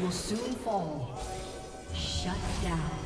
Will soon fall. Shut down.